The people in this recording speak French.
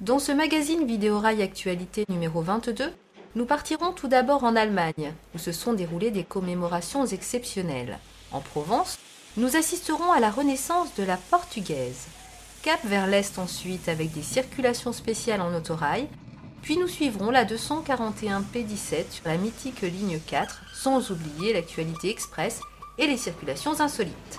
Dans ce magazine Vidéorail Actualité numéro 22, nous partirons tout d'abord en Allemagne, où se sont déroulées des commémorations exceptionnelles. En Provence, nous assisterons à la renaissance de la portugaise. Cap vers l'est ensuite avec des circulations spéciales en autorail, puis nous suivrons la 241 P17 sur la mythique ligne 4, sans oublier l'actualité express et les circulations insolites.